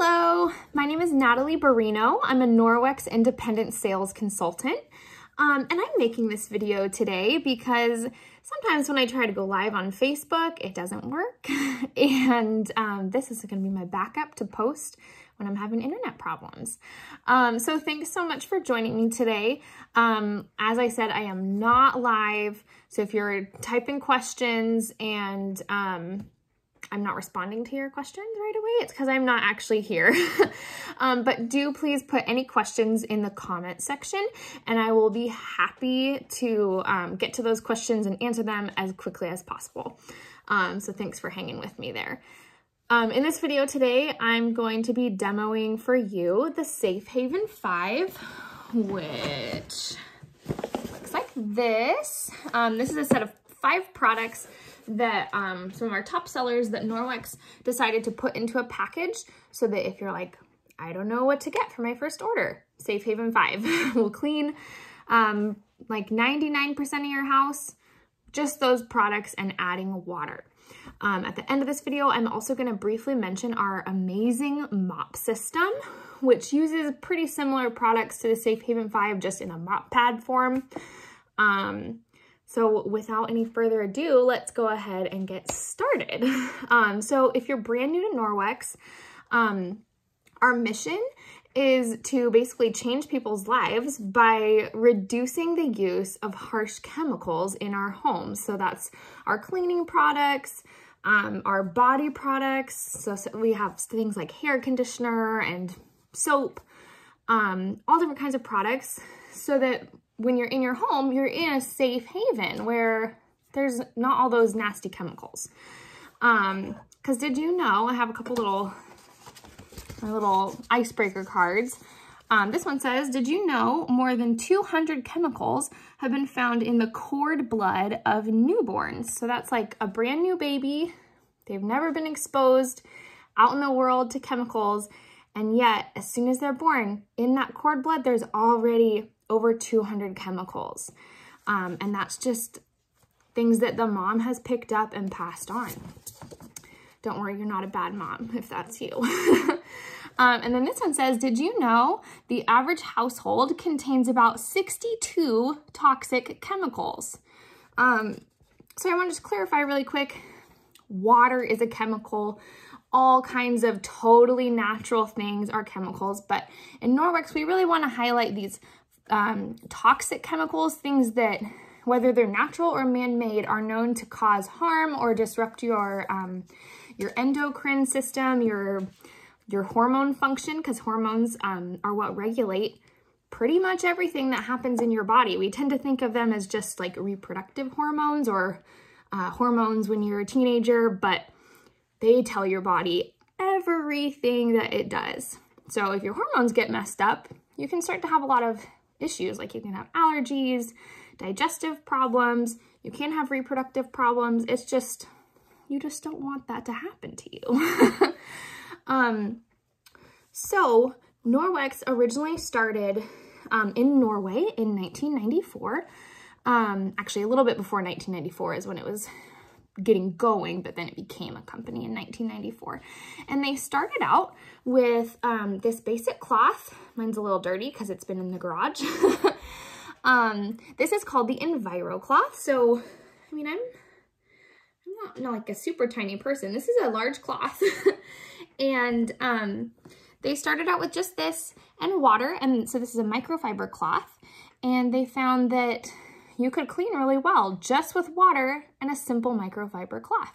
Hello, my name is Natalie Borino. I'm a Norwex independent sales consultant. Um, and I'm making this video today because sometimes when I try to go live on Facebook, it doesn't work. and um, this is gonna be my backup to post when I'm having internet problems. Um, so thanks so much for joining me today. Um, as I said, I am not live. So if you're typing questions and um, I'm not responding to your questions right away, it's because I'm not actually here. um, but do please put any questions in the comment section and I will be happy to um, get to those questions and answer them as quickly as possible. Um, so thanks for hanging with me there. Um, in this video today, I'm going to be demoing for you the Safe Haven 5, which looks like this. Um, this is a set of five products that um, some of our top sellers that Norwex decided to put into a package so that if you're like, I don't know what to get for my first order, Safe Haven 5 will clean um, like 99% of your house, just those products and adding water. Um, at the end of this video, I'm also going to briefly mention our amazing mop system, which uses pretty similar products to the Safe Haven 5, just in a mop pad form. Um, so without any further ado, let's go ahead and get started. Um, so if you're brand new to Norwex, um, our mission is to basically change people's lives by reducing the use of harsh chemicals in our homes. So that's our cleaning products, um, our body products. So, so, we have things like hair conditioner and soap, um, all different kinds of products so that when you're in your home, you're in a safe haven where there's not all those nasty chemicals. Um, cause did you know, I have a couple little, little icebreaker cards. Um, this one says, did you know more than 200 chemicals have been found in the cord blood of newborns? So that's like a brand new baby. They've never been exposed out in the world to chemicals. And yet, as soon as they're born, in that cord blood, there's already over 200 chemicals. Um, and that's just things that the mom has picked up and passed on. Don't worry, you're not a bad mom if that's you. um, and then this one says, did you know the average household contains about 62 toxic chemicals? Um, so I want to just clarify really quick. Water is a chemical all kinds of totally natural things are chemicals, but in Norwex, we really want to highlight these um, toxic chemicals, things that whether they're natural or man-made are known to cause harm or disrupt your um, your endocrine system, your your hormone function, because hormones um, are what regulate pretty much everything that happens in your body. We tend to think of them as just like reproductive hormones or uh, hormones when you're a teenager, but they tell your body everything that it does. So if your hormones get messed up, you can start to have a lot of issues. Like you can have allergies, digestive problems, you can have reproductive problems. It's just, you just don't want that to happen to you. um, so Norwex originally started um, in Norway in 1994. Um, actually, a little bit before 1994 is when it was getting going, but then it became a company in 1994. And they started out with um, this basic cloth. Mine's a little dirty because it's been in the garage. um, this is called the Enviro cloth. So, I mean, I'm, I'm not, not like a super tiny person. This is a large cloth. and um, they started out with just this and water. And so this is a microfiber cloth. And they found that you could clean really well just with water and a simple microfiber cloth.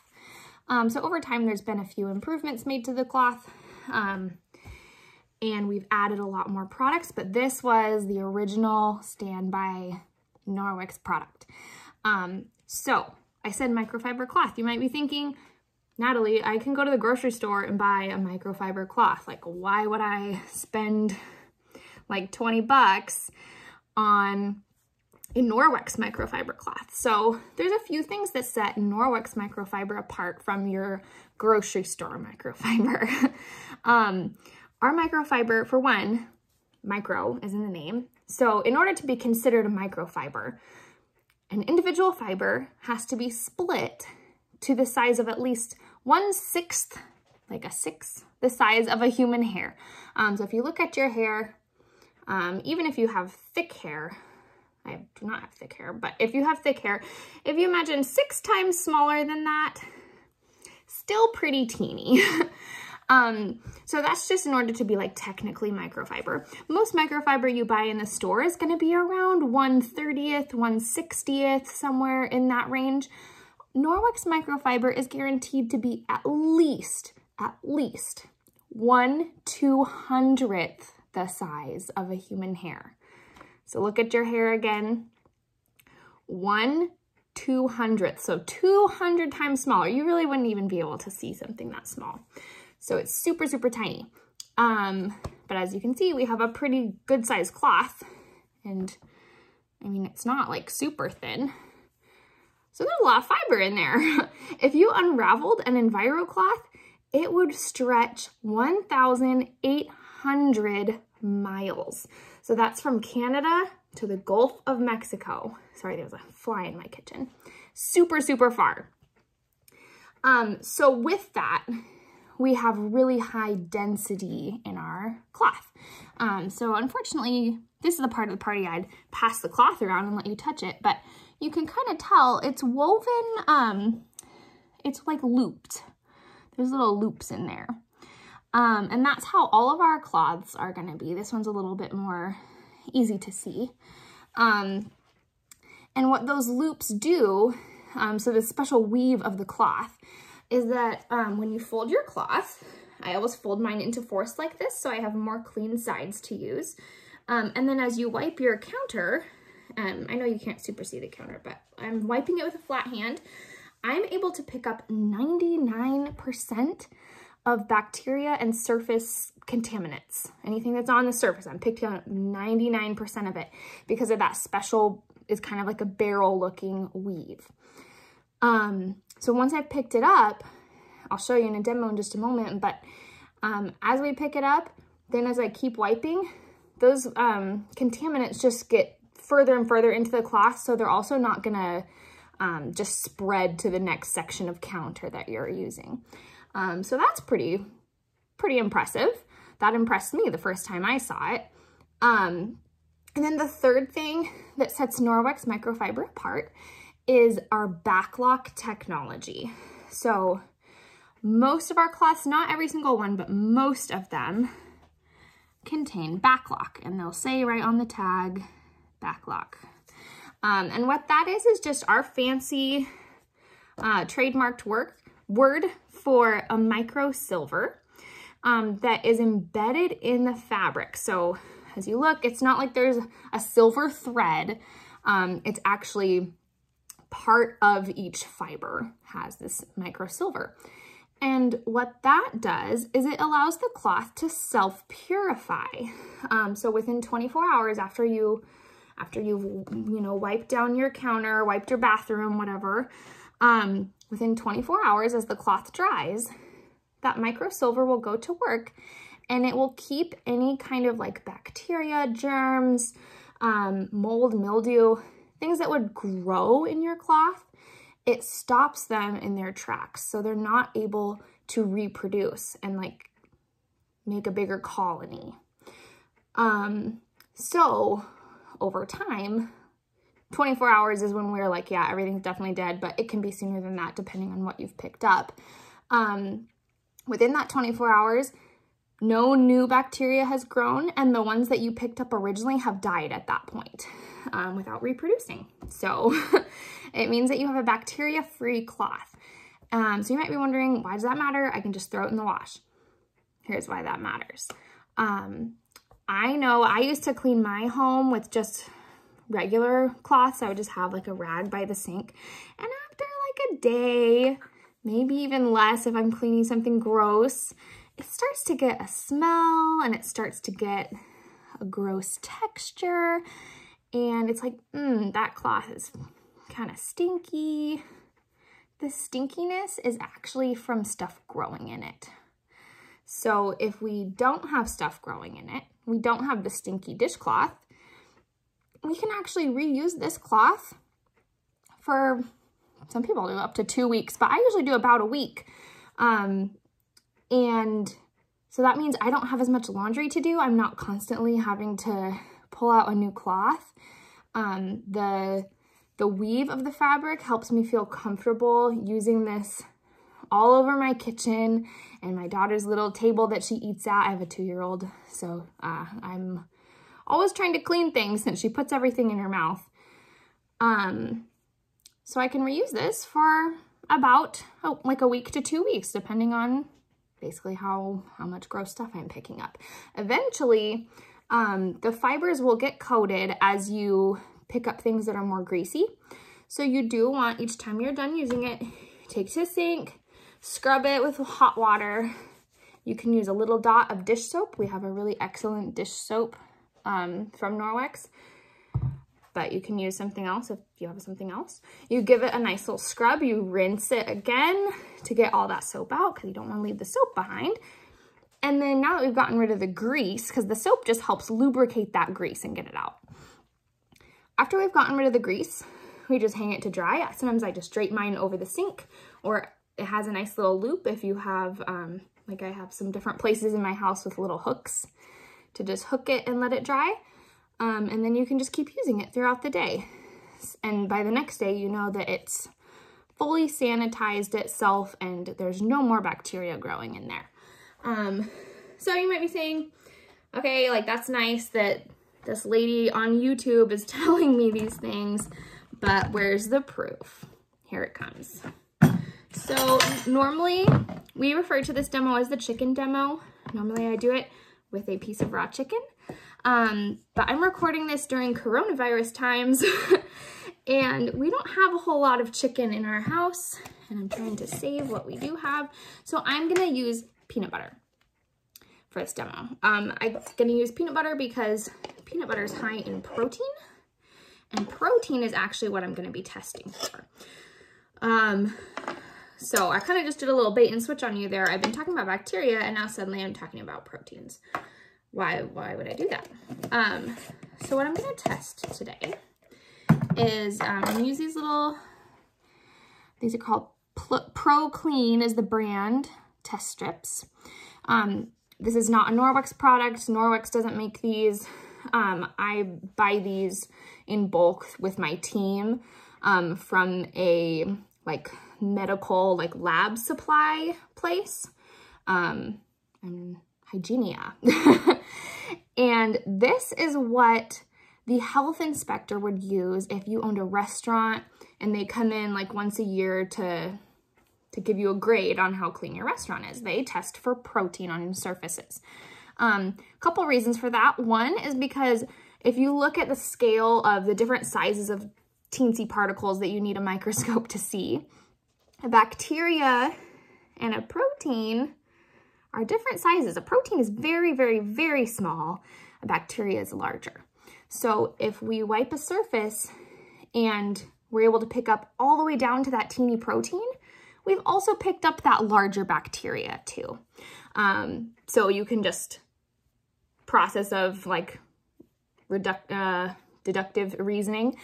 Um, so over time, there's been a few improvements made to the cloth. Um, and we've added a lot more products, but this was the original standby Norwex product. Um, so I said microfiber cloth. You might be thinking, Natalie, I can go to the grocery store and buy a microfiber cloth. Like, why would I spend like 20 bucks on a Norwex microfiber cloth. So there's a few things that set Norwex microfiber apart from your grocery store microfiber. um, our microfiber, for one, micro is in the name. So in order to be considered a microfiber, an individual fiber has to be split to the size of at least one sixth like a sixth the size of a human hair. Um, so if you look at your hair, um, even if you have thick hair, I do not have thick hair, but if you have thick hair, if you imagine six times smaller than that, still pretty teeny. um, so that's just in order to be like technically microfiber. Most microfiber you buy in the store is gonna be around 1 30th, 1 60th, somewhere in that range. Norwex microfiber is guaranteed to be at least, at least 1 200th the size of a human hair. So look at your hair again. 1 200th, so 200 times smaller. You really wouldn't even be able to see something that small. So it's super, super tiny. Um, but as you can see, we have a pretty good sized cloth. And I mean, it's not like super thin. So there's a lot of fiber in there. if you unraveled an Enviro cloth, it would stretch 1,800 miles. So that's from Canada to the Gulf of Mexico. Sorry, there was a fly in my kitchen. Super, super far. Um, so with that, we have really high density in our cloth. Um, so unfortunately, this is the part of the party I'd pass the cloth around and let you touch it, but you can kind of tell it's woven, um, it's like looped. There's little loops in there. Um, and that's how all of our cloths are gonna be. This one's a little bit more easy to see. Um, and what those loops do, um, so the special weave of the cloth, is that um, when you fold your cloth, I always fold mine into fourths like this so I have more clean sides to use. Um, and then as you wipe your counter, um, I know you can't super see the counter, but I'm wiping it with a flat hand, I'm able to pick up 99% of bacteria and surface contaminants. Anything that's on the surface, I'm picking up 99% of it because of that special, it's kind of like a barrel looking weave. Um, so once I've picked it up, I'll show you in a demo in just a moment, but um, as we pick it up, then as I keep wiping, those um, contaminants just get further and further into the cloth, so they're also not gonna um, just spread to the next section of counter that you're using. Um, so that's pretty, pretty impressive. That impressed me the first time I saw it. Um, and then the third thing that sets Norwex microfiber apart is our BacLock technology. So most of our cloths, not every single one, but most of them contain BacLock and they'll say right on the tag, BacLock. Um, and what that is, is just our fancy uh, trademarked work, word for a micro silver um, that is embedded in the fabric. So as you look, it's not like there's a silver thread. Um, it's actually part of each fiber has this micro silver. And what that does is it allows the cloth to self-purify. Um, so within 24 hours after you, after you've, you know, wiped down your counter, wiped your bathroom, whatever, um, within 24 hours as the cloth dries, that micro silver will go to work and it will keep any kind of like bacteria, germs, um, mold, mildew, things that would grow in your cloth, it stops them in their tracks. So they're not able to reproduce and like make a bigger colony. Um, so over time, 24 hours is when we're like, yeah, everything's definitely dead, but it can be sooner than that depending on what you've picked up. Um, within that 24 hours, no new bacteria has grown and the ones that you picked up originally have died at that point um, without reproducing. So it means that you have a bacteria-free cloth. Um, so you might be wondering, why does that matter? I can just throw it in the wash. Here's why that matters. Um, I know I used to clean my home with just regular cloths. I would just have like a rag by the sink. And after like a day, maybe even less if I'm cleaning something gross, it starts to get a smell and it starts to get a gross texture. And it's like, mm, that cloth is kind of stinky. The stinkiness is actually from stuff growing in it. So if we don't have stuff growing in it, we don't have the stinky dishcloth, we can actually reuse this cloth for, some people do up to two weeks, but I usually do about a week. Um, And so that means I don't have as much laundry to do. I'm not constantly having to pull out a new cloth. Um, the, the weave of the fabric helps me feel comfortable using this all over my kitchen and my daughter's little table that she eats at. I have a two-year-old, so uh, I'm always trying to clean things since she puts everything in her mouth. Um, so I can reuse this for about oh, like a week to two weeks, depending on basically how, how much gross stuff I'm picking up. Eventually, um, the fibers will get coated as you pick up things that are more greasy. So you do want, each time you're done using it, take to sink, scrub it with hot water. You can use a little dot of dish soap. We have a really excellent dish soap um, from Norwex but you can use something else if you have something else. You give it a nice little scrub. You rinse it again to get all that soap out because you don't want to leave the soap behind. And then now that we've gotten rid of the grease, because the soap just helps lubricate that grease and get it out. After we've gotten rid of the grease, we just hang it to dry. Sometimes I just drape mine over the sink or it has a nice little loop if you have, um, like I have some different places in my house with little hooks to just hook it and let it dry. Um, and then you can just keep using it throughout the day. And by the next day, you know that it's fully sanitized itself and there's no more bacteria growing in there. Um, so you might be saying, okay, like that's nice that this lady on YouTube is telling me these things, but where's the proof? Here it comes. So normally we refer to this demo as the chicken demo. Normally I do it with a piece of raw chicken. Um, but I'm recording this during coronavirus times and we don't have a whole lot of chicken in our house and I'm trying to save what we do have. So I'm gonna use peanut butter for this demo. Um, I'm gonna use peanut butter because peanut butter is high in protein and protein is actually what I'm gonna be testing for. Um, so I kind of just did a little bait and switch on you there. I've been talking about bacteria and now suddenly I'm talking about proteins why, why would I do that? Um, so what I'm going to test today is um, I'm going to use these little, these are called Pro Clean is the brand, test strips. Um, this is not a Norwex product. Norwex doesn't make these. Um, I buy these in bulk with my team um, from a like medical like lab supply place. Um, I'm Hygiena. and this is what the health inspector would use if you owned a restaurant and they come in like once a year to to give you a grade on how clean your restaurant is. They test for protein on surfaces. A um, couple reasons for that. One is because if you look at the scale of the different sizes of teensy particles that you need a microscope to see, a bacteria and a protein are different sizes. A protein is very, very, very small. A bacteria is larger. So if we wipe a surface and we're able to pick up all the way down to that teeny protein, we've also picked up that larger bacteria too. Um, so you can just process of like reduct, uh, deductive reasoning.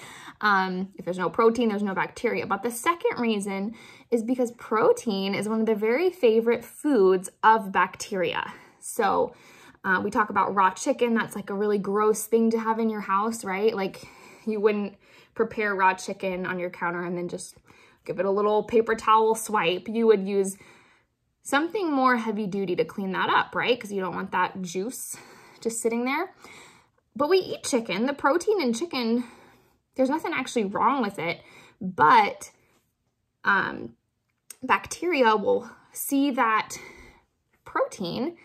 Um, if there's no protein, there's no bacteria. But the second reason is because protein is one of the very favorite foods of bacteria. So uh, we talk about raw chicken. That's like a really gross thing to have in your house, right? Like you wouldn't prepare raw chicken on your counter and then just give it a little paper towel swipe. You would use something more heavy duty to clean that up, right? Because you don't want that juice just sitting there. But we eat chicken. The protein in chicken, there's nothing actually wrong with it, but um, bacteria will see that protein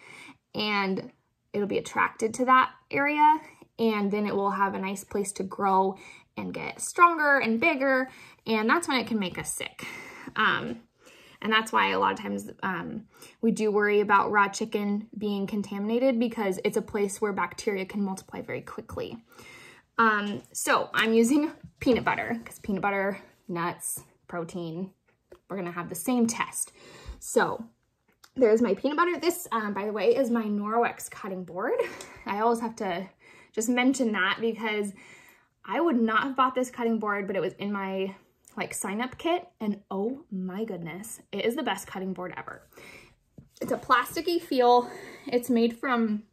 and it'll be attracted to that area and then it will have a nice place to grow and get stronger and bigger and that's when it can make us sick. Um, and that's why a lot of times um, we do worry about raw chicken being contaminated because it's a place where bacteria can multiply very quickly. Um, so I'm using peanut butter because peanut butter, nuts, protein, we're gonna have the same test. So there's my peanut butter. This, um, by the way, is my Norwex cutting board. I always have to just mention that because I would not have bought this cutting board, but it was in my like sign up kit and oh my goodness, it is the best cutting board ever. it's a plasticky feel. It's made from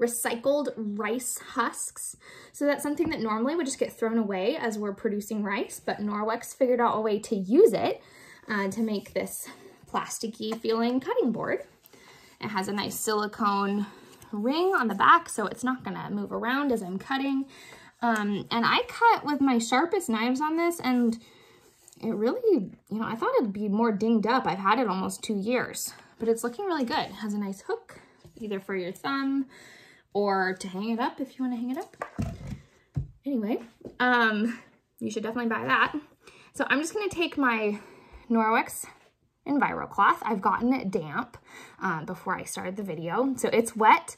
recycled rice husks. So that's something that normally would just get thrown away as we're producing rice, but Norwex figured out a way to use it uh, to make this plasticky feeling cutting board. It has a nice silicone ring on the back, so it's not gonna move around as I'm cutting. Um, and I cut with my sharpest knives on this and it really, you know, I thought it'd be more dinged up. I've had it almost two years, but it's looking really good. It has a nice hook, either for your thumb or to hang it up if you want to hang it up. Anyway, um, you should definitely buy that. So I'm just going to take my Norwex EnviroCloth. I've gotten it damp uh, before I started the video. So it's wet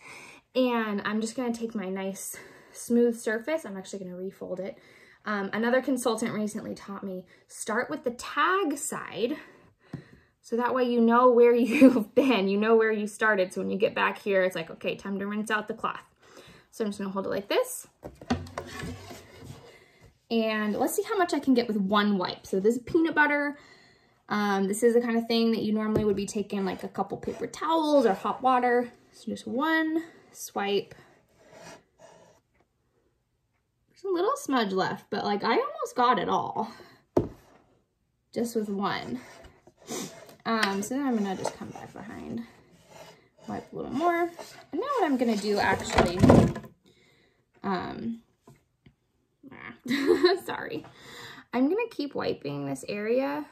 and I'm just going to take my nice smooth surface. I'm actually going to refold it. Um, another consultant recently taught me start with the tag side so that way you know where you've been, you know where you started. So when you get back here, it's like, okay, time to rinse out the cloth. So I'm just gonna hold it like this. And let's see how much I can get with one wipe. So this is peanut butter. Um, this is the kind of thing that you normally would be taking like a couple paper towels or hot water. So just one swipe. There's a little smudge left, but like I almost got it all just with one. Um, so then I'm gonna just come back behind, wipe a little more. And now what I'm gonna do actually, um, sorry, I'm gonna keep wiping this area.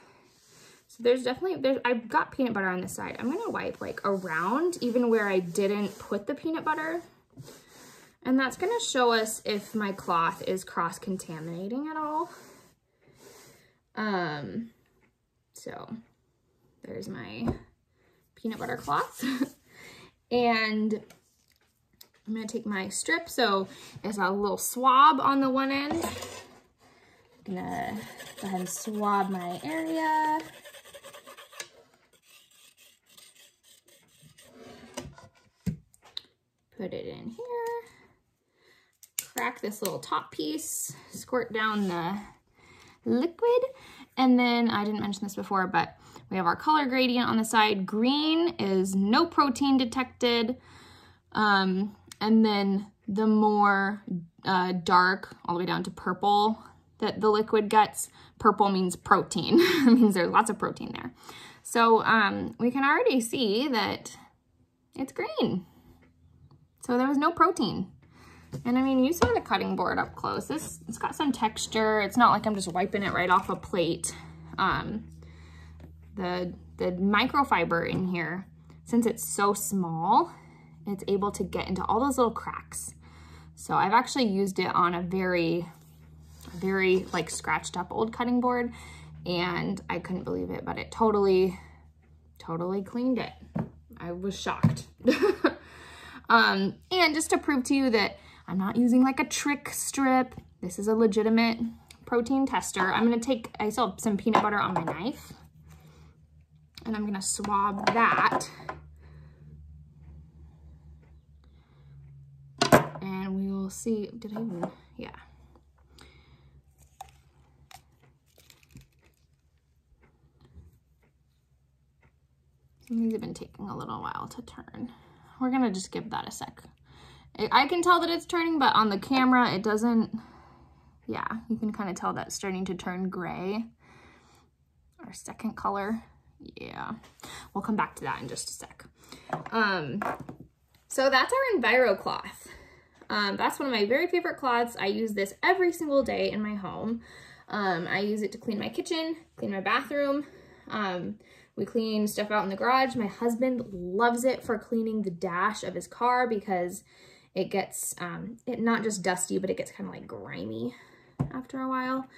So there's definitely, there's, I've got peanut butter on this side. I'm gonna wipe like around, even where I didn't put the peanut butter. And that's gonna show us if my cloth is cross-contaminating at all. Um, so there's my peanut butter cloth. and I'm gonna take my strip. So it's a little swab on the one end. I'm gonna go ahead and swab my area. Put it in here. Crack this little top piece, squirt down the liquid. And then I didn't mention this before, but we have our color gradient on the side. Green is no protein detected. Um, and then the more uh, dark, all the way down to purple that the liquid gets, purple means protein. it means there's lots of protein there. So um, we can already see that it's green. So there was no protein. And I mean, you saw the cutting board up close. This, it's got some texture. It's not like I'm just wiping it right off a plate. Um, the, the microfiber in here, since it's so small, it's able to get into all those little cracks. So I've actually used it on a very, very like scratched up old cutting board and I couldn't believe it, but it totally, totally cleaned it. I was shocked. um, and just to prove to you that I'm not using like a trick strip, this is a legitimate protein tester. I'm gonna take, I still have some peanut butter on my knife and I'm gonna swab that. And we will see, did I even, yeah. these have been taking a little while to turn. We're gonna just give that a sec. I can tell that it's turning, but on the camera, it doesn't, yeah, you can kind of tell that's starting to turn gray. Our second color yeah, we'll come back to that in just a sec. Um, so that's our Enviro cloth. Um, that's one of my very favorite cloths. I use this every single day in my home. Um, I use it to clean my kitchen, clean my bathroom. Um, we clean stuff out in the garage. My husband loves it for cleaning the dash of his car because it gets, um, it not just dusty, but it gets kind of like grimy after a while.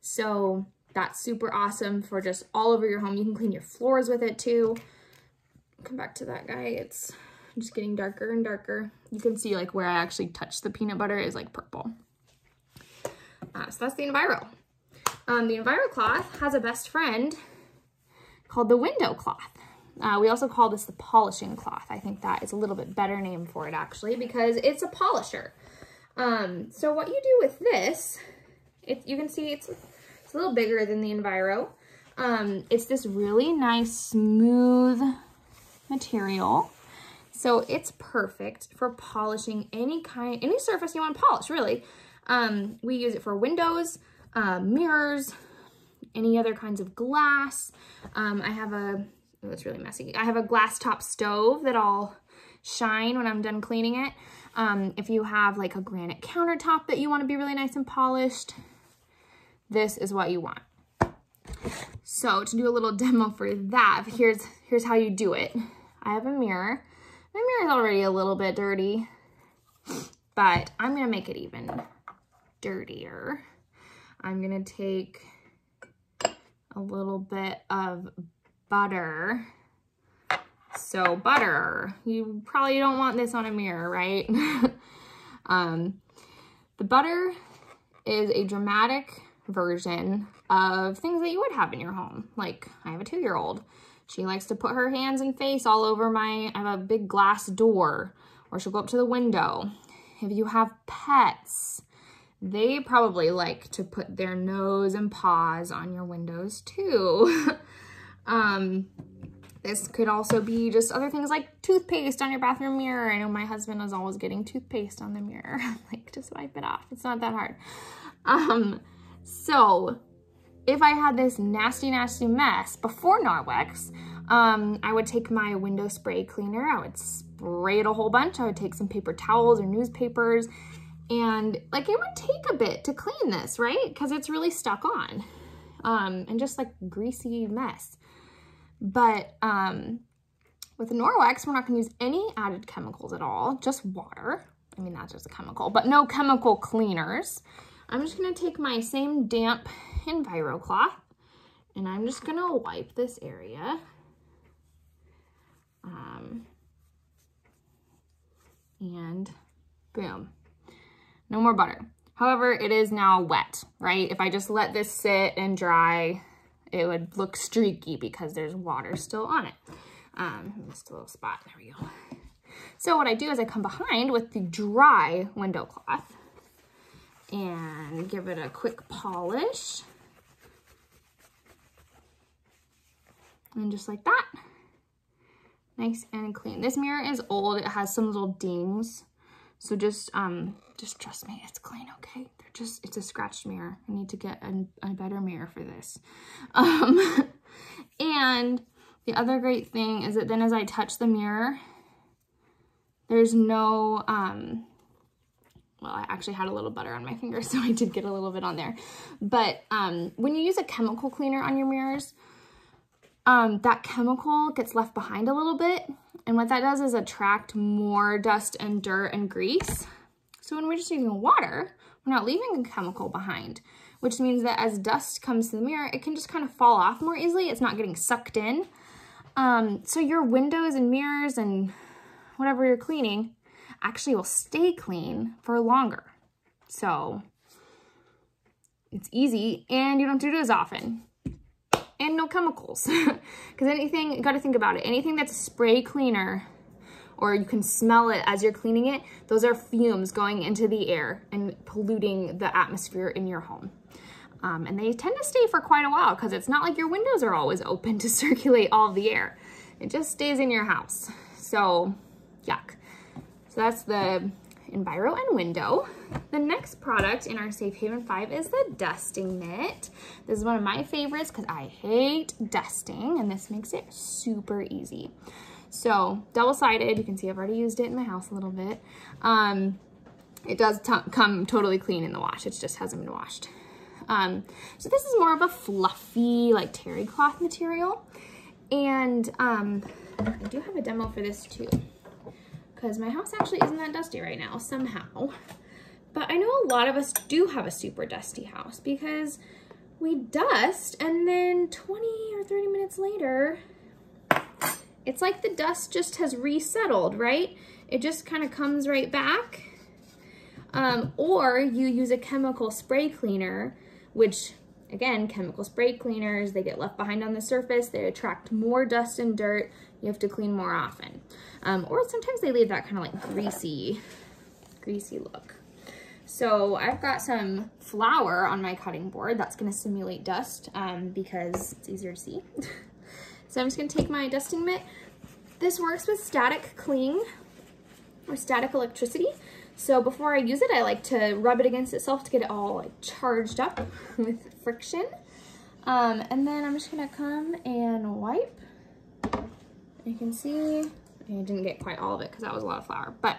So that's super awesome for just all over your home. You can clean your floors with it too. Come back to that guy. It's just getting darker and darker. You can see like where I actually touched the peanut butter is like purple. Uh, so that's the Enviro. Um, the Enviro cloth has a best friend called the window cloth. Uh, we also call this the polishing cloth. I think that is a little bit better name for it actually because it's a polisher. Um, so what you do with this, it, you can see it's it's a little bigger than the Enviro. Um, it's this really nice, smooth material. So it's perfect for polishing any kind, any surface you want to polish, really. Um, we use it for windows, uh, mirrors, any other kinds of glass. Um, I have a, it's really messy. I have a glass top stove that I'll shine when I'm done cleaning it. Um, if you have like a granite countertop that you want to be really nice and polished, this is what you want. So to do a little demo for that, here's, here's how you do it. I have a mirror. My mirror is already a little bit dirty, but I'm gonna make it even dirtier. I'm gonna take a little bit of butter. So butter, you probably don't want this on a mirror, right? um, the butter is a dramatic version of things that you would have in your home. Like I have a two-year-old. She likes to put her hands and face all over my, I have a big glass door, or she'll go up to the window. If you have pets, they probably like to put their nose and paws on your windows too. um, this could also be just other things like toothpaste on your bathroom mirror. I know my husband is always getting toothpaste on the mirror. like, just wipe it off. It's not that hard. Um, so if I had this nasty, nasty mess before Norwex, um, I would take my window spray cleaner. I would spray it a whole bunch. I would take some paper towels or newspapers and like it would take a bit to clean this, right? Because it's really stuck on um, and just like greasy mess. But um, with Norwex, we're not gonna use any added chemicals at all, just water. I mean, that's just a chemical, but no chemical cleaners. I'm just gonna take my same damp EnviroCloth and I'm just gonna wipe this area. Um, and boom, no more butter. However, it is now wet, right? If I just let this sit and dry, it would look streaky because there's water still on it. Um, just a little spot, there we go. So what I do is I come behind with the dry window cloth and give it a quick polish. And just like that, nice and clean. This mirror is old. It has some little dings. So just, um, just trust me, it's clean, okay? Just, it's a scratched mirror. I need to get a, a better mirror for this. Um, and the other great thing is that then as I touch the mirror, there's no, um, well, I actually had a little butter on my finger, so I did get a little bit on there. But um, when you use a chemical cleaner on your mirrors, um, that chemical gets left behind a little bit. And what that does is attract more dust and dirt and grease. So when we're just using water, not leaving a chemical behind, which means that as dust comes to the mirror, it can just kind of fall off more easily. It's not getting sucked in. Um, so your windows and mirrors and whatever you're cleaning actually will stay clean for longer. So it's easy and you don't do it as often. And no chemicals. Because anything, you got to think about it. Anything that's a spray cleaner or you can smell it as you're cleaning it, those are fumes going into the air and polluting the atmosphere in your home. Um, and they tend to stay for quite a while because it's not like your windows are always open to circulate all the air. It just stays in your house. So, yuck. So that's the Enviro and Window. The next product in our Safe Haven 5 is the dusting mitt. This is one of my favorites because I hate dusting and this makes it super easy. So double-sided, you can see I've already used it in my house a little bit. Um, it does come totally clean in the wash. It just hasn't been washed. Um, so this is more of a fluffy, like terry cloth material. And um, I do have a demo for this too because my house actually isn't that dusty right now somehow. But I know a lot of us do have a super dusty house because we dust and then 20 or 30 minutes later, it's like the dust just has resettled, right? It just kind of comes right back. Um, or you use a chemical spray cleaner, which again, chemical spray cleaners, they get left behind on the surface, they attract more dust and dirt, you have to clean more often. Um, or sometimes they leave that kind of like greasy, greasy look. So I've got some flour on my cutting board that's gonna simulate dust um, because it's easier to see. so I'm just gonna take my dusting mitt This works with static cling or static electricity. So before I use it, I like to rub it against itself to get it all like charged up with friction. Um, and then I'm just gonna come and wipe. You can see, I didn't get quite all of it because that was a lot of flour, but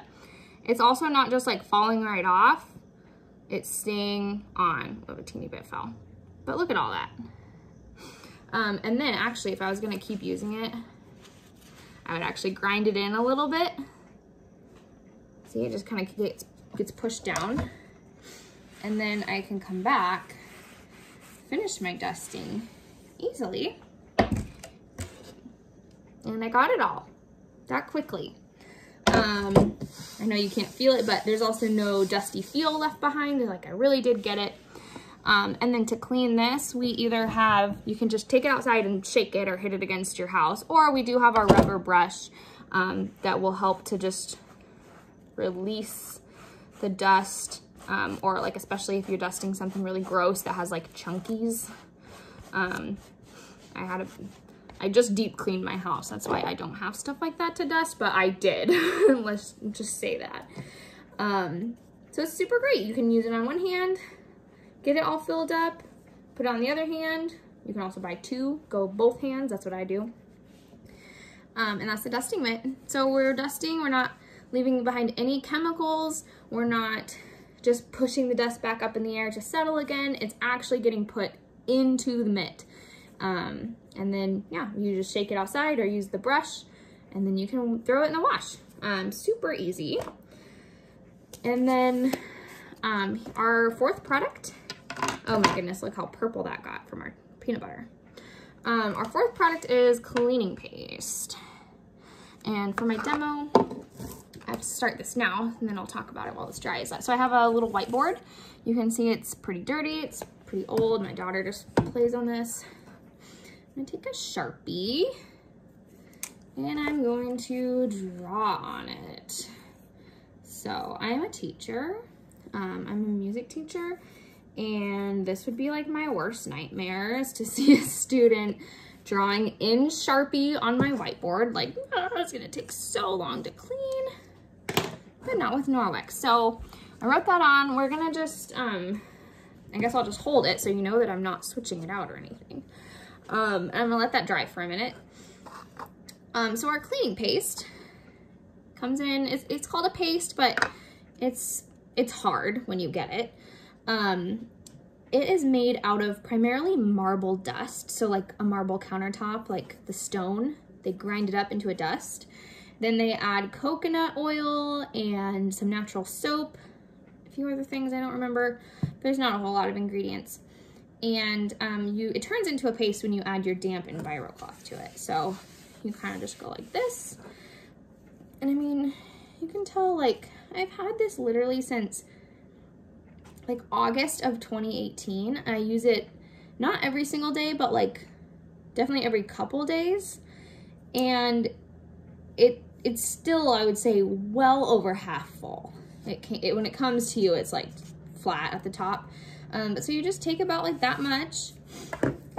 it's also not just like falling right off. It's staying on. Oh, a teeny bit fell. But look at all that. Um, and then actually, if I was gonna keep using it, I would actually grind it in a little bit. See, it just kind of gets, gets pushed down. And then I can come back, finish my dusting easily. And I got it all that quickly. Um, I know you can't feel it, but there's also no dusty feel left behind. Like I really did get it. Um, and then to clean this, we either have, you can just take it outside and shake it or hit it against your house, or we do have our rubber brush um, that will help to just release the dust, um, or like especially if you're dusting something really gross that has like chunkies. Um, I had a, I just deep cleaned my house. That's why I don't have stuff like that to dust, but I did. Let's just say that. Um, so it's super great. You can use it on one hand, get it all filled up, put it on the other hand. You can also buy two, go both hands. That's what I do. Um, and that's the dusting mitt. So we're dusting, we're not leaving behind any chemicals. We're not just pushing the dust back up in the air to settle again. It's actually getting put into the mitt. Um, and then, yeah, you just shake it outside or use the brush and then you can throw it in the wash. Um, super easy. And then um, our fourth product Oh my goodness, look how purple that got from our peanut butter. Um, our fourth product is cleaning paste. And for my demo, I have to start this now and then I'll talk about it while this dries. So I have a little whiteboard. You can see it's pretty dirty, it's pretty old. My daughter just plays on this. I'm gonna take a Sharpie and I'm going to draw on it. So I'm a teacher, um, I'm a music teacher and this would be like my worst nightmare is to see a student drawing in Sharpie on my whiteboard. Like, oh, it's gonna take so long to clean, but not with Norwex. So I wrote that on. We're gonna just, um, I guess I'll just hold it so you know that I'm not switching it out or anything. Um, and I'm gonna let that dry for a minute. Um, so our cleaning paste comes in, it's, it's called a paste, but it's, it's hard when you get it. Um, it is made out of primarily marble dust. So like a marble countertop, like the stone, they grind it up into a dust. Then they add coconut oil and some natural soap, a few other things I don't remember. There's not a whole lot of ingredients. And um, you, it turns into a paste when you add your damp EnviroCloth to it. So you kind of just go like this. And I mean, you can tell like, I've had this literally since like August of 2018. I use it not every single day, but like definitely every couple days. And it it's still, I would say, well over half full. It, can, it when it comes to you, it's like flat at the top. Um, but so you just take about like that much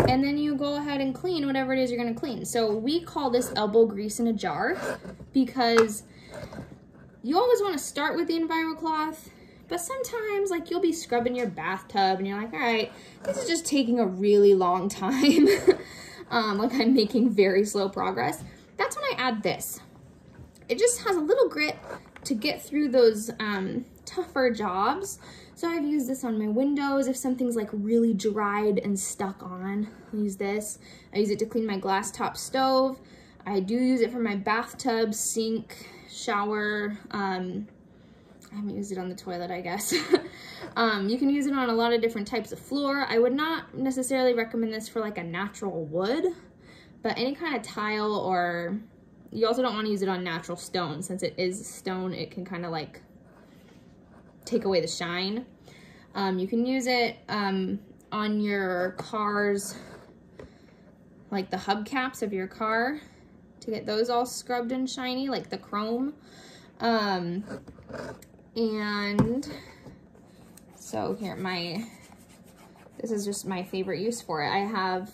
and then you go ahead and clean whatever it is you're gonna clean. So we call this elbow grease in a jar because you always wanna start with the EnviroCloth but sometimes like you'll be scrubbing your bathtub and you're like, all right, this is just taking a really long time. um, like I'm making very slow progress. That's when I add this. It just has a little grit to get through those um, tougher jobs. So I've used this on my windows. If something's like really dried and stuck on, I'll use this. I use it to clean my glass top stove. I do use it for my bathtub, sink, shower, um, I haven't used it on the toilet, I guess. um, you can use it on a lot of different types of floor. I would not necessarily recommend this for like a natural wood, but any kind of tile or you also don't want to use it on natural stone since it is stone, it can kind of like take away the shine. Um, you can use it um, on your car's, like the hubcaps of your car to get those all scrubbed and shiny, like the chrome. Um, and so here, my, this is just my favorite use for it. I have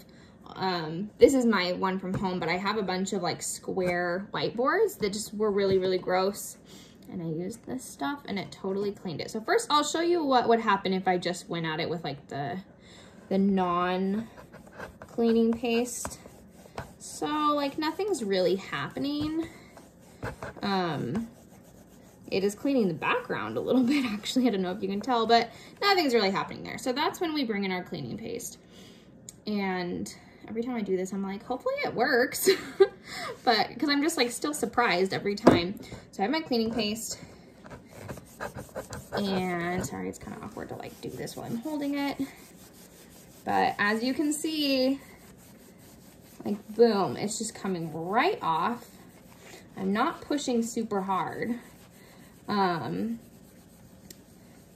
um, this is my one from home, but I have a bunch of like square whiteboards that just were really, really gross. And I used this stuff and it totally cleaned it. So first I'll show you what would happen if I just went at it with like the, the non cleaning paste. So like nothing's really happening. Um, it is cleaning the background a little bit actually. I don't know if you can tell, but nothing's really happening there. So that's when we bring in our cleaning paste. And every time I do this, I'm like, hopefully it works. but because I'm just like still surprised every time. So I have my cleaning paste. And sorry, it's kind of awkward to like do this while I'm holding it. But as you can see, like boom, it's just coming right off. I'm not pushing super hard. Um,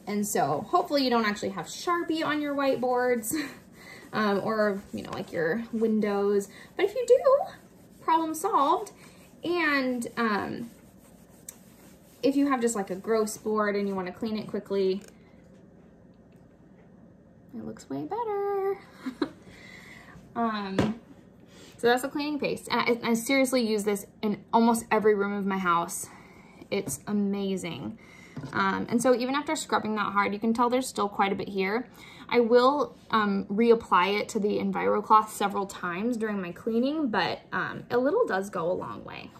and so hopefully you don't actually have Sharpie on your whiteboards um, or, you know, like your windows. But if you do, problem solved. And um, if you have just like a gross board and you want to clean it quickly, it looks way better. um, so that's a cleaning paste. And I, I seriously use this in almost every room of my house. It's amazing. Um, and so even after scrubbing that hard, you can tell there's still quite a bit here. I will um, reapply it to the EnviroCloth several times during my cleaning, but um, a little does go a long way.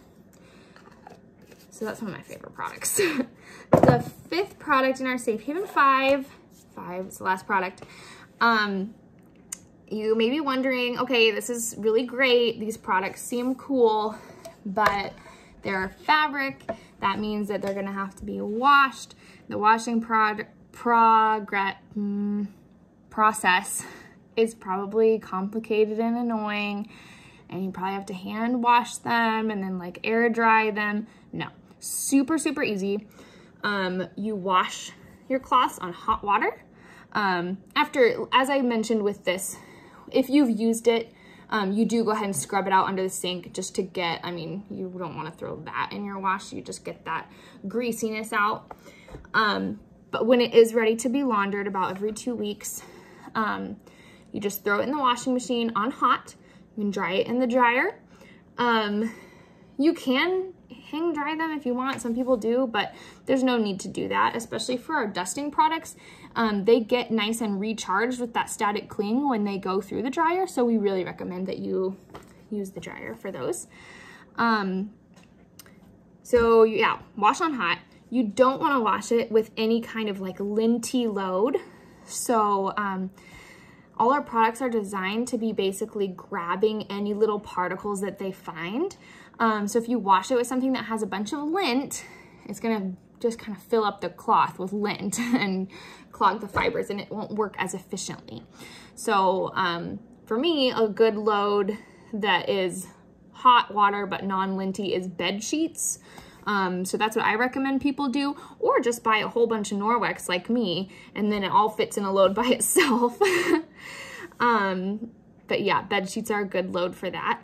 So that's one of my favorite products. the fifth product in our Safe Haven 5, 5 is the last product, um, you may be wondering, okay, this is really great. These products seem cool, but they're fabric. That means that they're gonna have to be washed. The washing prog mm, process is probably complicated and annoying and you probably have to hand wash them and then like air dry them. No, super, super easy. Um, you wash your cloths on hot water. Um, after, as I mentioned with this, if you've used it, um, you do go ahead and scrub it out under the sink just to get, I mean, you don't want to throw that in your wash. You just get that greasiness out. Um, but when it is ready to be laundered about every two weeks, um, you just throw it in the washing machine on hot. You can dry it in the dryer. Um, you can hang dry them if you want. Some people do, but there's no need to do that, especially for our dusting products. Um, they get nice and recharged with that static cling when they go through the dryer. So we really recommend that you use the dryer for those. Um, so yeah, wash on hot. You don't want to wash it with any kind of like linty load. So um, all our products are designed to be basically grabbing any little particles that they find. Um, so if you wash it with something that has a bunch of lint, it's gonna just kind of fill up the cloth with lint and clog the fibers and it won't work as efficiently. So um, for me, a good load that is hot water but non-linty is bed sheets. Um, so that's what I recommend people do, or just buy a whole bunch of Norwex like me, and then it all fits in a load by itself. um, but yeah, bed sheets are a good load for that.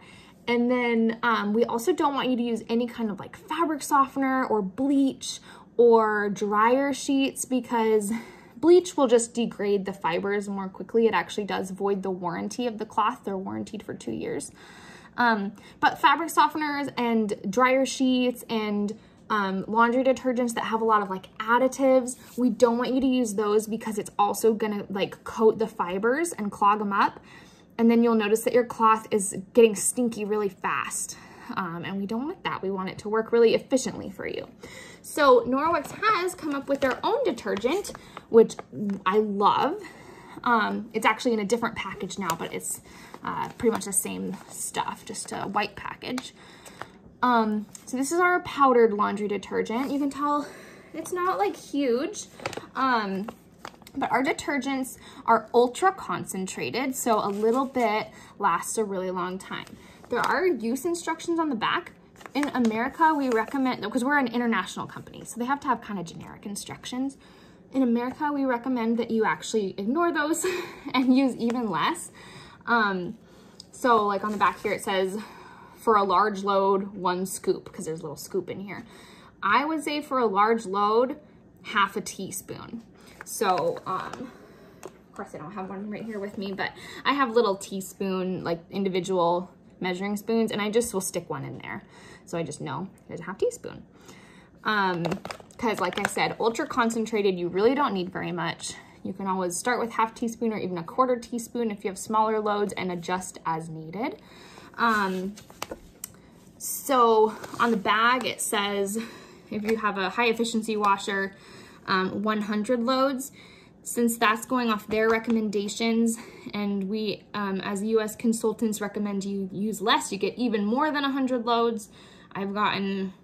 And then um, we also don't want you to use any kind of like fabric softener or bleach or dryer sheets because bleach will just degrade the fibers more quickly. It actually does void the warranty of the cloth. They're warranted for two years. Um, but fabric softeners and dryer sheets and um, laundry detergents that have a lot of like additives, we don't want you to use those because it's also gonna like coat the fibers and clog them up and then you'll notice that your cloth is getting stinky really fast. Um, and we don't want that. We want it to work really efficiently for you. So Norwex has come up with their own detergent, which I love. Um, it's actually in a different package now, but it's uh, pretty much the same stuff, just a white package. Um, so this is our powdered laundry detergent. You can tell it's not like huge. Um, but our detergents are ultra concentrated, so a little bit lasts a really long time. There are use instructions on the back. In America, we recommend, because we're an international company, so they have to have kind of generic instructions. In America, we recommend that you actually ignore those and use even less. Um, so like on the back here, it says for a large load, one scoop, because there's a little scoop in here. I would say for a large load, half a teaspoon. So um, of course I don't have one right here with me, but I have little teaspoon, like individual measuring spoons, and I just will stick one in there. So I just know there's a half teaspoon. Um, because like I said, ultra concentrated, you really don't need very much. You can always start with half teaspoon or even a quarter teaspoon if you have smaller loads and adjust as needed. Um, so on the bag, it says if you have a high efficiency washer, um, 100 loads. Since that's going off their recommendations and we um, as US consultants recommend you use less, you get even more than 100 loads. I've gotten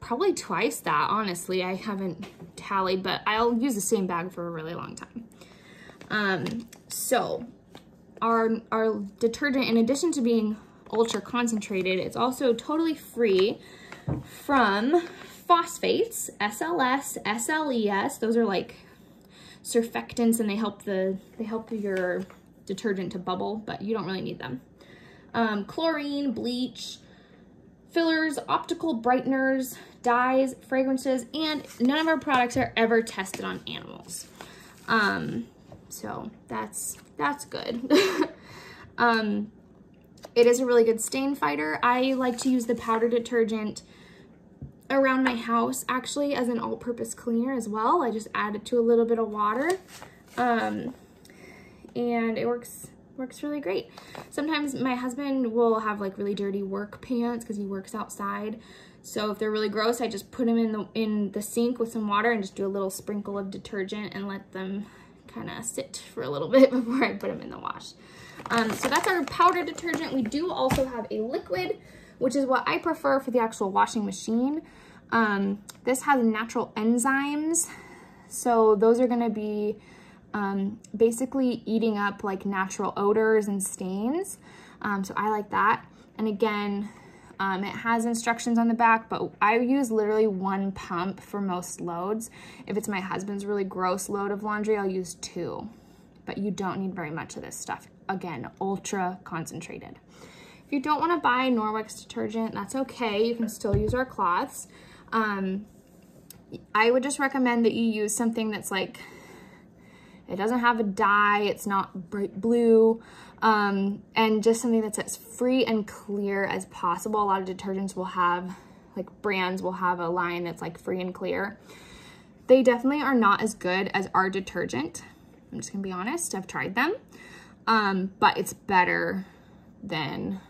probably twice that, honestly. I haven't tallied, but I'll use the same bag for a really long time. Um, so our, our detergent, in addition to being ultra concentrated, it's also totally free from phosphates, SLS, SLES. Those are like surfactants and they help the they help your detergent to bubble, but you don't really need them. Um, chlorine, bleach, fillers, optical brighteners, dyes, fragrances, and none of our products are ever tested on animals. Um, so that's that's good. um, it is a really good stain fighter. I like to use the powder detergent around my house actually as an all-purpose cleaner as well. I just add it to a little bit of water um, and it works works really great. Sometimes my husband will have like really dirty work pants because he works outside. So if they're really gross, I just put them in the in the sink with some water and just do a little sprinkle of detergent and let them kind of sit for a little bit before I put them in the wash. Um, so that's our powder detergent. We do also have a liquid which is what I prefer for the actual washing machine. Um, this has natural enzymes, so those are gonna be um, basically eating up like natural odors and stains. Um, so I like that. And again, um, it has instructions on the back, but I use literally one pump for most loads. If it's my husband's really gross load of laundry, I'll use two. But you don't need very much of this stuff. Again, ultra concentrated. If you don't want to buy Norwex detergent, that's okay. You can still use our cloths. Um, I would just recommend that you use something that's like, it doesn't have a dye, it's not bright blue, um, and just something that's as free and clear as possible. A lot of detergents will have, like brands will have a line that's like free and clear. They definitely are not as good as our detergent. I'm just gonna be honest, I've tried them, um, but it's better than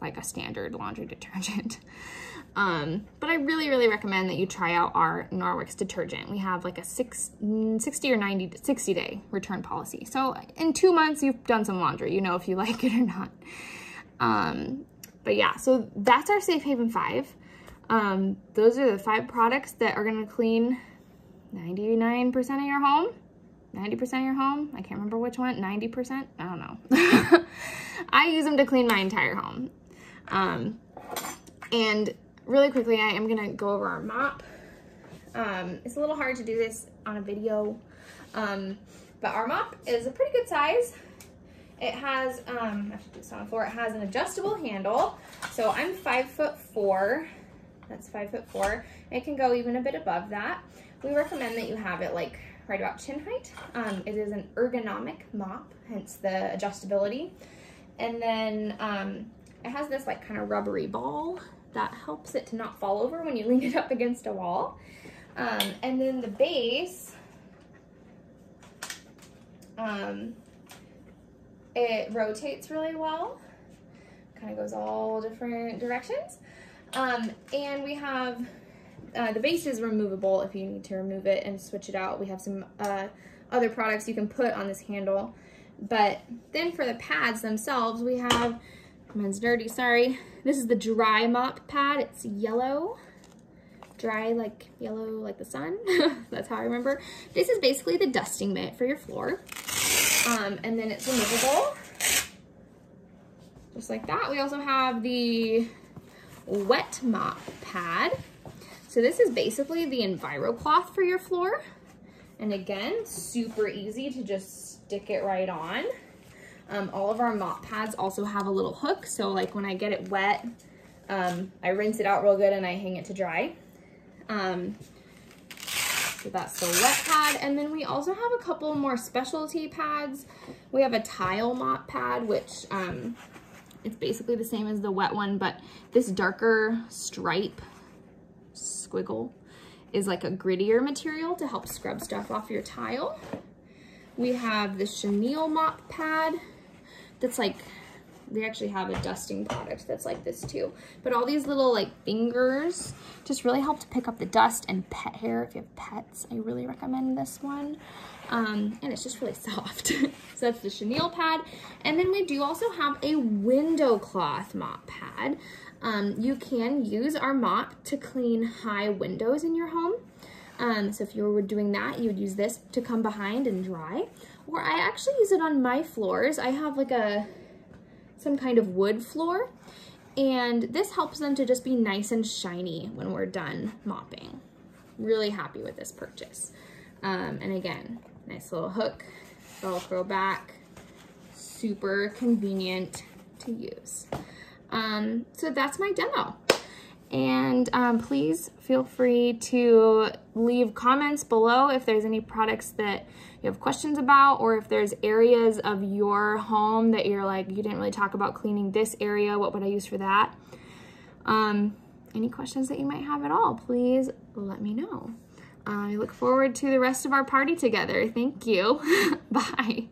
like a standard laundry detergent. Um, but I really, really recommend that you try out our Norwex detergent. We have like a six, 60 or 90, 60 day return policy. So in two months, you've done some laundry, you know if you like it or not. Um, but yeah, so that's our Safe Haven 5. Um, those are the five products that are gonna clean 99% of your home. 90% of your home. I can't remember which one, 90%? I don't know. I use them to clean my entire home. Um, and really quickly, I am gonna go over our mop. Um, it's a little hard to do this on a video, um, but our mop is a pretty good size. It has, um, I should do this on the floor, it has an adjustable handle. So I'm five foot four, that's five foot four. It can go even a bit above that. We recommend that you have it like right about chin height. Um, it is an ergonomic mop, hence the adjustability. And then um, it has this like kind of rubbery ball that helps it to not fall over when you lean it up against a wall. Um, and then the base, um, it rotates really well, kind of goes all different directions. Um, and we have, uh, the base is removable if you need to remove it and switch it out. We have some uh, other products you can put on this handle. But then for the pads themselves, we have Mine's dirty, sorry. This is the dry mop pad. It's yellow. Dry like yellow like the sun. That's how I remember. This is basically the dusting mitt for your floor. Um, and then it's removable. Just like that. We also have the wet mop pad. So this is basically the EnviroCloth for your floor. And again, super easy to just stick it right on. Um, all of our mop pads also have a little hook, so like when I get it wet, um, I rinse it out real good and I hang it to dry. Um, So that's the wet pad. And then we also have a couple more specialty pads. We have a tile mop pad, which um, it's basically the same as the wet one, but this darker stripe squiggle is like a grittier material to help scrub stuff off your tile. We have the chenille mop pad that's like, they actually have a dusting product that's like this too. But all these little like fingers just really help to pick up the dust and pet hair. If you have pets, I really recommend this one. Um, and it's just really soft. so that's the chenille pad. And then we do also have a window cloth mop pad. Um, you can use our mop to clean high windows in your home. Um, so if you were doing that, you would use this to come behind and dry. Or I actually use it on my floors. I have like a, some kind of wood floor. And this helps them to just be nice and shiny when we're done mopping. Really happy with this purchase. Um, and again, nice little hook, Velcro back, super convenient to use. Um, so that's my demo. And um, please feel free to leave comments below if there's any products that you have questions about or if there's areas of your home that you're like, you didn't really talk about cleaning this area, what would I use for that? Um, any questions that you might have at all, please let me know. I look forward to the rest of our party together. Thank you. Bye.